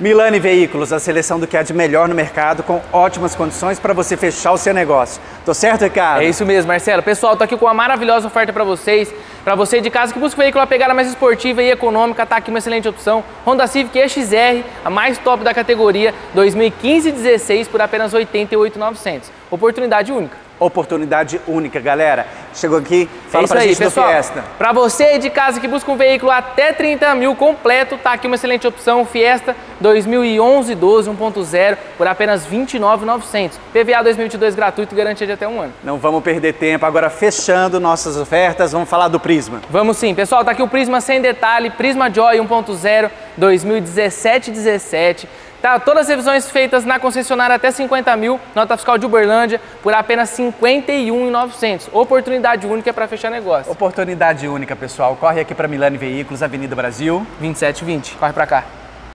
Milani Veículos, a seleção do que há de melhor no mercado, com ótimas condições para você fechar o seu negócio. Tô certo, Ricardo? É isso mesmo, Marcelo. Pessoal, tô aqui com uma maravilhosa oferta para vocês. Para você de casa que busca um veículo a pegada mais esportiva e econômica, tá aqui uma excelente opção. Honda Civic EXR, a mais top da categoria, 2015 e 16 por apenas R$ 88.900. Oportunidade única oportunidade única, galera. Chegou aqui, fala é pra aí, gente pessoal. do Fiesta. Para você de casa que busca um veículo até 30 mil completo, tá aqui uma excelente opção, Fiesta 2011 12 1.0 por apenas R$ 29.900. PVA 2022 gratuito e garantia de até um ano. Não vamos perder tempo. Agora, fechando nossas ofertas, vamos falar do Prisma. Vamos sim, pessoal, tá aqui o Prisma sem detalhe, Prisma Joy 1.0 2017-17. Tá, todas as revisões feitas na concessionária até 50 mil, nota fiscal de Uberlândia, por apenas R$ 51.900. Oportunidade única para fechar negócio. Oportunidade única, pessoal. Corre aqui para Milani Veículos, Avenida Brasil. 2720. Corre para cá.